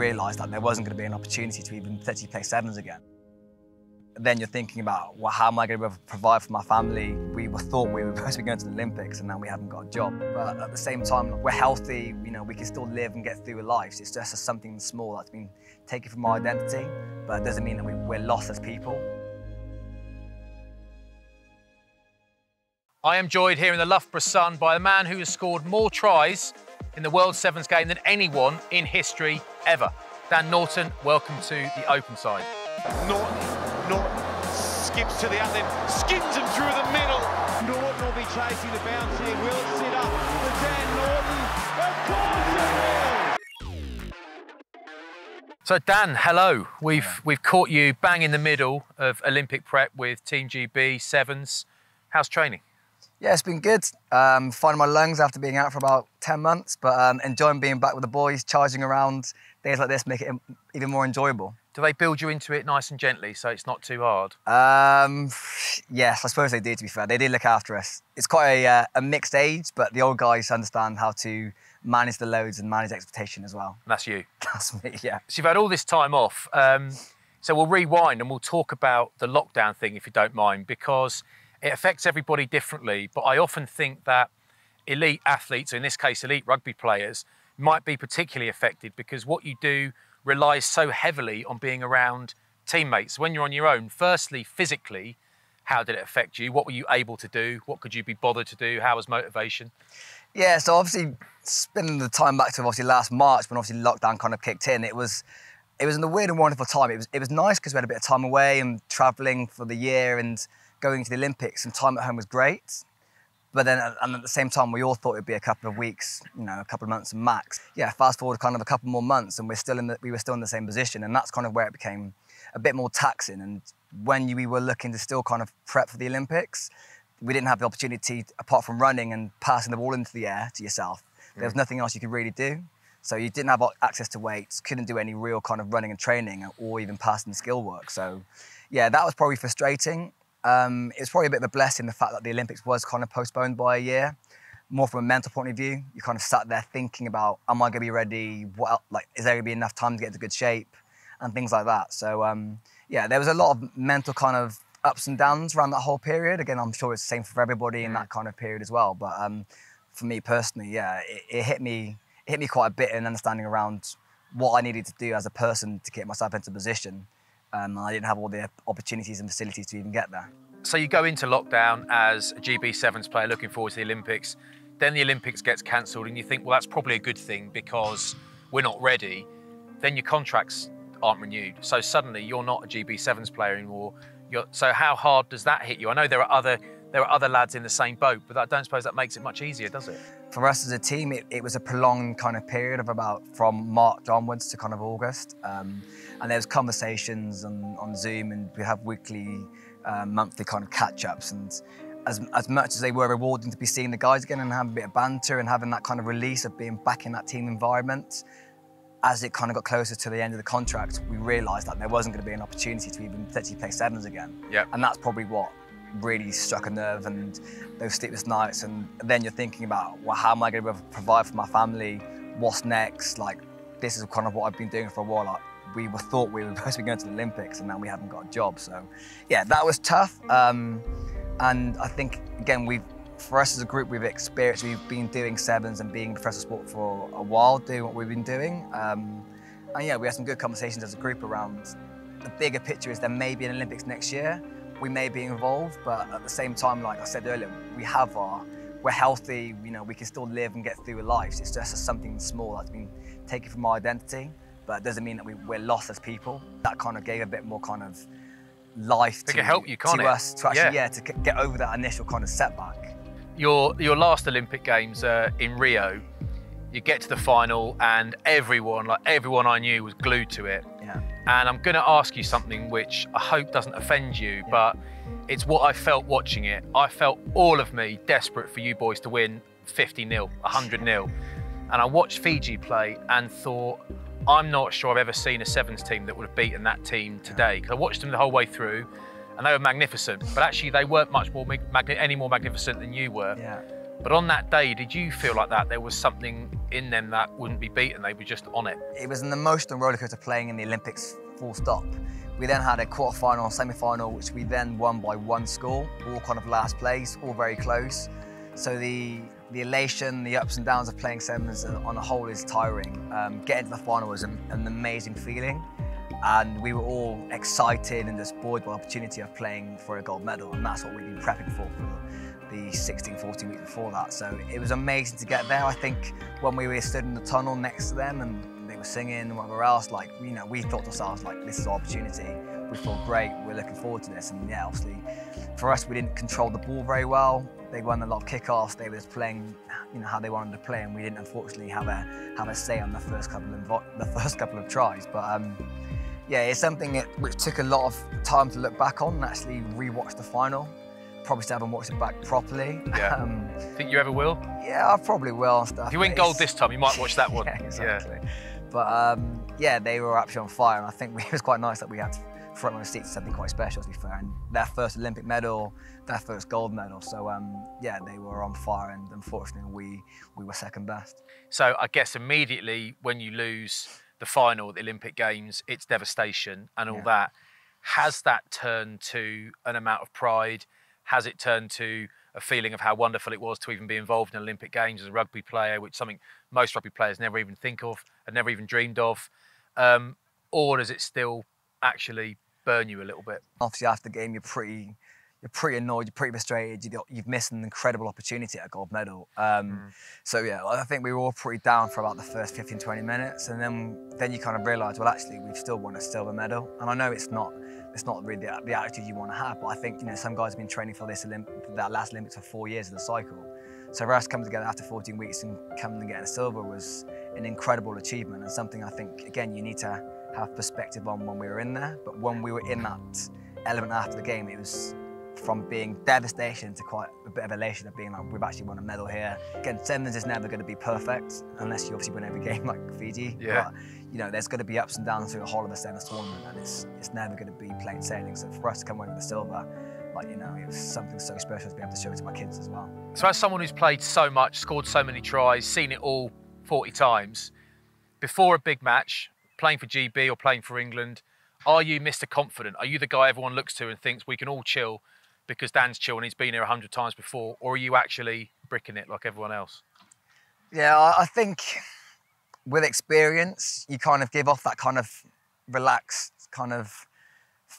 realised that there wasn't going to be an opportunity to even potentially play sevens again. Then you're thinking about, well, how am I going to provide for my family? We were thought we were supposed to be going to the Olympics and now we haven't got a job. But at the same time, we're healthy, you know, we can still live and get through life. It's just something small that's been taken from our identity, but it doesn't mean that we, we're lost as people. I am joined here in the Loughborough Sun by a man who has scored more tries in the World Sevens game than anyone in history ever. Dan Norton, welcome to the open side. Norton, Norton skips to the outlet, skins him through the middle. Norton will be chasing the bounce here. Will it sit up for Dan Norton? Of course it will! So Dan, hello. We've we've caught you bang in the middle of Olympic prep with Team GB Sevens. How's training? Yeah, it's been good. Um, finding my lungs after being out for about 10 months, but um, enjoying being back with the boys, charging around. Days like this make it even more enjoyable. Do they build you into it nice and gently so it's not too hard? Um, yes, I suppose they do, to be fair. They did look after us. It's quite a, uh, a mixed age, but the old guys understand how to manage the loads and manage expectation as well. And that's you? That's me, yeah. So you've had all this time off. Um, so we'll rewind and we'll talk about the lockdown thing, if you don't mind, because it affects everybody differently, but I often think that elite athletes, in this case, elite rugby players, might be particularly affected because what you do relies so heavily on being around teammates. When you're on your own, firstly, physically, how did it affect you? What were you able to do? What could you be bothered to do? How was motivation? Yeah, so obviously spending the time back to obviously last March when obviously lockdown kind of kicked in, it was it was in a weird and wonderful time. It was it was nice because we had a bit of time away and travelling for the year and going to the Olympics and time at home was great. But then, and at the same time, we all thought it'd be a couple of weeks, you know, a couple of months max. Yeah, fast forward kind of a couple more months, and we're still in the, we were still in the same position, and that's kind of where it became a bit more taxing. And when we were looking to still kind of prep for the Olympics, we didn't have the opportunity, apart from running and passing the ball into the air to yourself. There was mm. nothing else you could really do. So you didn't have access to weights, couldn't do any real kind of running and training, or even passing skill work. So, yeah, that was probably frustrating. Um, it's probably a bit of a blessing the fact that the Olympics was kind of postponed by a year. More from a mental point of view, you kind of sat there thinking about, am I going to be ready? What like is there going to be enough time to get into good shape, and things like that. So um, yeah, there was a lot of mental kind of ups and downs around that whole period. Again, I'm sure it's the same for everybody in that kind of period as well. But um, for me personally, yeah, it, it hit me it hit me quite a bit in understanding around what I needed to do as a person to get myself into position um, I didn't have all the opportunities and facilities to even get there. So you go into lockdown as a GB Sevens player looking forward to the Olympics. Then the Olympics gets cancelled, and you think, well, that's probably a good thing because we're not ready. Then your contracts aren't renewed. So suddenly you're not a GB Sevens player anymore. You're, so how hard does that hit you? I know there are other there were other lads in the same boat, but I don't suppose that makes it much easier, does it? For us as a team, it, it was a prolonged kind of period of about from March onwards to kind of August. Um, and there was conversations on, on Zoom and we have weekly, uh, monthly kind of catch-ups and as, as much as they were rewarding to be seeing the guys again and having a bit of banter and having that kind of release of being back in that team environment, as it kind of got closer to the end of the contract, we realised that there wasn't going to be an opportunity to even potentially play sevens again. Yeah. And that's probably what really struck a nerve and those sleepless nights. And then you're thinking about, well, how am I going to provide for my family? What's next? Like, this is kind of what I've been doing for a while. Like, we were thought we were supposed to be going to the Olympics and now we haven't got a job. So yeah, that was tough. Um, and I think, again, we've, for us as a group, we've experienced, we've been doing sevens and being professional sport for a while, doing what we've been doing. Um, and yeah, we had some good conversations as a group around the bigger picture is there may be an Olympics next year. We may be involved, but at the same time, like I said earlier, we have our, we're healthy, you know, we can still live and get through life. It's just something small that's been taken from our identity but it doesn't mean that we, are lost as people. That kind of gave a bit more kind of life to, help you, can't to it? us to actually yeah. yeah. to get over that initial kind of setback. Your your last Olympic Games uh, in Rio, you get to the final and everyone like everyone I knew was glued to it. And I'm going to ask you something which I hope doesn't offend you, but it's what I felt watching it. I felt all of me desperate for you boys to win 50 0 100 0 and I watched Fiji play and thought I'm not sure I've ever seen a sevens team that would have beaten that team today. Because I watched them the whole way through, and they were magnificent. But actually, they weren't much more any more magnificent than you were. Yeah. But on that day, did you feel like that? There was something in them that wouldn't be beaten. They were just on it. It was an emotional rollercoaster playing in the Olympics full stop. We then had a quarter final, semi final, which we then won by one score, all kind of last place, all very close. So the the elation, the ups and downs of playing semis on a whole is tiring. Um, getting to the final was an, an amazing feeling and we were all excited and just buoyed by the opportunity of playing for a gold medal and that's what we've been prepping for for the 16 14 weeks before that. So it was amazing to get there. I think when we were stood in the tunnel next to them and they were singing and whatever else like you know we thought to ourselves like this is our opportunity. We feel great. We're looking forward to this. And yeah obviously for us we didn't control the ball very well. They won a lot of kickoffs. They were just playing, you know, how they wanted to play, and we didn't unfortunately have a have a say on the first couple of the first couple of tries. But um, yeah, it's something that, which took a lot of time to look back on and actually rewatch the final. Probably still haven't watched it back properly. Yeah. Um, Think you ever will? Yeah, I probably will. Stuff. If you win gold this time, you might watch that one. yeah, exactly. Yeah. But um, yeah, they were actually on fire, and I think it was quite nice that we had front row seats to something quite special, to be fair. And their first Olympic medal, their first gold medal. So um, yeah, they were on fire, and unfortunately, we we were second best. So I guess immediately when you lose the final, the Olympic Games, its devastation and all yeah. that. Has that turned to an amount of pride? Has it turned to a feeling of how wonderful it was to even be involved in Olympic Games as a rugby player, which is something most rugby players never even think of and never even dreamed of? Um, or does it still actually burn you a little bit? Obviously, after the game, you're pretty you're pretty annoyed, you're pretty frustrated, you've missed an incredible opportunity at a gold medal. Um, mm. So yeah, I think we were all pretty down for about the first 15, 20 minutes, and then then you kind of realise, well, actually, we've still won a silver medal. And I know it's not it's not really the, attitude you want to have, but I think you know some guys have been training for this Olymp- that last Olympics for four years of the cycle. So for us coming together after 14 weeks and coming and getting a silver was an incredible achievement and something I think again you need to have perspective on when we were in there. But when we were in that element after the game, it was from being devastation to quite a bit of elation of being like, we've actually won a medal here. Again, sevens is never going to be perfect unless you obviously win every game like Fiji. Yeah. But, you know, there's going to be ups and downs through the whole of the sevens tournament, and it's it's never going to be plain sailing. So for us to come away with the silver, like you know, it was something so special to be able to show it to my kids as well. So as someone who's played so much, scored so many tries, seen it all 40 times, before a big match, playing for GB or playing for England, are you Mr. Confident? Are you the guy everyone looks to and thinks we can all chill because Dan's chill and he's been here a hundred times before, or are you actually bricking it like everyone else? Yeah, I think with experience, you kind of give off that kind of relaxed kind of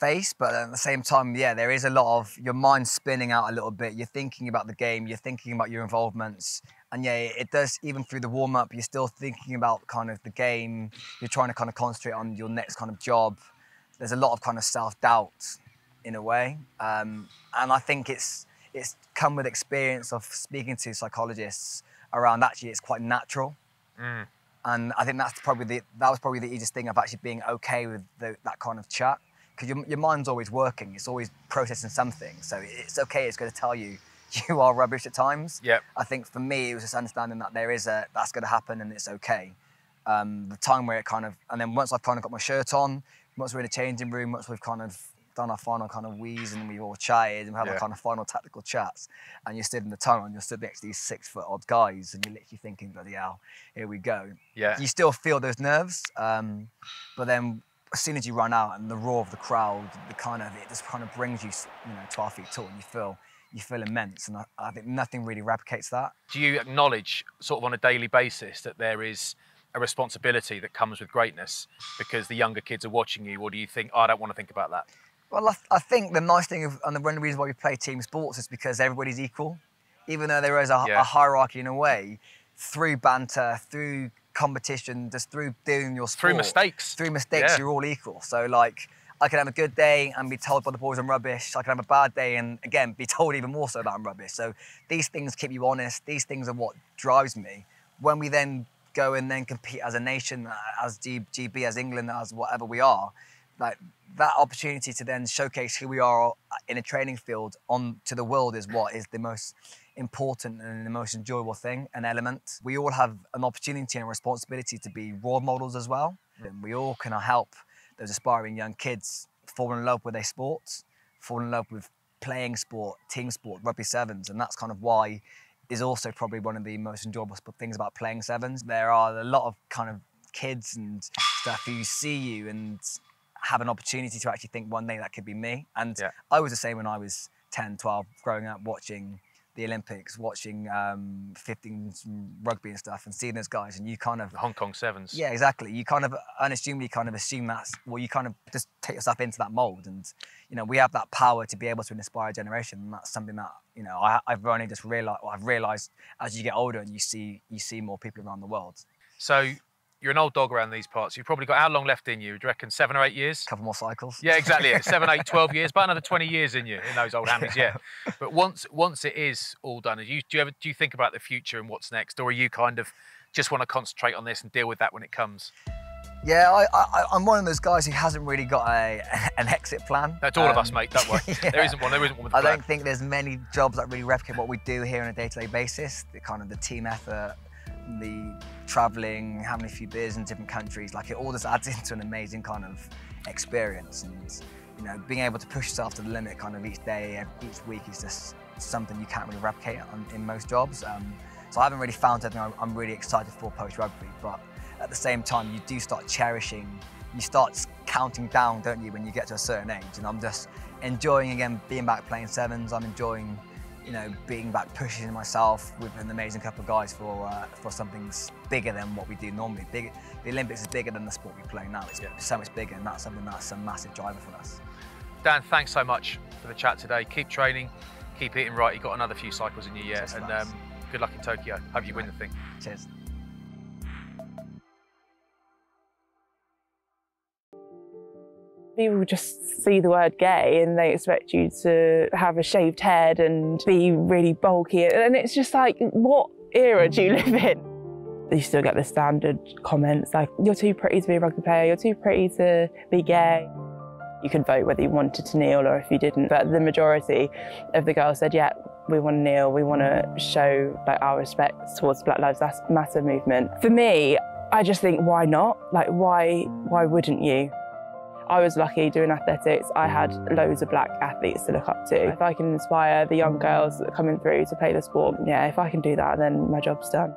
face, but at the same time, yeah, there is a lot of your mind spinning out a little bit. You're thinking about the game, you're thinking about your involvements, and yeah, it does even through the warm up. You're still thinking about kind of the game. You're trying to kind of concentrate on your next kind of job. There's a lot of kind of self doubt in a way. Um, and I think it's it's come with experience of speaking to psychologists around actually it's quite natural. Mm. And I think that's probably the that was probably the easiest thing of actually being okay with the, that kind of chat because your, your mind's always working. It's always processing something. So it's okay. It's going to tell you you are rubbish at times. Yeah. I think for me it was just understanding that there is a that's going to happen and it's okay. Um, the time where it kind of and then once I've kind of got my shirt on, once we're in a changing room, once we've kind of done our final kind of wheeze and we've all chatted and we have yeah. our kind of final tactical chats and you're stood in the tunnel and you're stood next to these six foot odd guys and you're literally thinking, bloody hell, here we go. Yeah. You still feel those nerves, um, but then as soon as you run out and the roar of the crowd, the kind of it just kind of brings you, you know, 12 feet tall and you feel you feel immense and I, I think nothing really replicates that. Do you acknowledge sort of on a daily basis that there is a responsibility that comes with greatness because the younger kids are watching you, or do you think, oh, I don't want to think about that? Well, I, think the nice thing of, and the one reason why we play team sports is because everybody's equal. Even though there is a, yeah. a hierarchy in a way, through banter, through competition, just through doing your sport. Through mistakes. Through mistakes, yeah. you're all equal. So, like, I can have a good day and be told by the boys I'm rubbish. I can have a bad day and, again, be told even more so that I'm rubbish. So, these things keep you honest. These things are what drives me. When we then go and then compete as a nation, as GB, as England, as whatever we are, like that opportunity to then showcase who we are in a training field on to the world is what is the most important and the most enjoyable thing an element. We all have an opportunity and responsibility to be role models as well. And we all can help those aspiring young kids fall in love with their sports fall in love with playing sport team sport rugby sevens. And that's kind of why is also probably one of the most enjoyable things about playing sevens. There are a lot of kind of kids and stuff who see you and have an opportunity to actually think one day that could be me. And Yeah. I was the same when I was 10, 12, growing up watching the Olympics, watching um, 15s rugby and stuff, and seeing those guys, and you kind of The Hong Kong Sevens. yeah, exactly. You kind of unassumingly kind of assume that's well, you kind of just take yourself into that mold, and you know we have that power to be able to inspire a generation, and that's something that you know I, I've only just realized. Well, I've realized as you get older and you see you see more people around the world. So you're an old dog around these parts. You've probably got how long left in you? Do you reckon seven or eight years? A couple more cycles. Yeah, exactly. it. Seven, eight, 12 years, but another 20 years in you in those old hammies, yeah. But once once it is all done, do you, do you ever do you think about the future and what's next, or are you kind of just want to concentrate on this and deal with that when it comes? Yeah, I, I, I'm one of those guys who hasn't really got a an exit plan. That's all of us, Um, mate. Don't worry. There yeah. isn't one. There isn't one I don't think there's many jobs that really replicate what we do here on a day-to-day basis. The kind of the team effort, the traveling, having a few beers in different countries, like it all just adds into an amazing kind of experience. And you know, being able to push yourself to the limit, kind of each day, each week, is just something you can't really replicate on, in most jobs. Um, so I haven't really found I'm, I'm really excited for post rugby, but at the same time, you do start cherishing. You start counting down, don't you, when you get to a certain age? And I'm just enjoying again being back playing sevens. I'm enjoying, you know, being back pushing myself with an amazing couple of guys for uh, for something bigger than what we do normally. Big, the Olympics is bigger than the sport we play now. It's Yeah. so much bigger, and that's something that's a massive driver for us. Dan, thanks so much for the chat today. Keep training, keep eating right. You've got another few cycles in your year, Cheers, and um, good luck in Tokyo. Hope you win the thing. Cheers. People just see the word gay and they expect you to have a shaved head and be really bulky. And it's just like, what era do you live in? You still get the standard comments like, you're too pretty to be a rugby player, you're too pretty to be gay. You could vote whether you wanted to kneel or if you didn't, but the majority of the girls said, yeah, we want to kneel, we want to show like our respect towards Black Lives Matter movement. For me, I just think, why not? Like, why, why wouldn't you? I was lucky doing athletics. I had loads of black athletes to look up to. If I can inspire the young girls that are coming through to play the sport, yeah, if I can do that, then my job's done.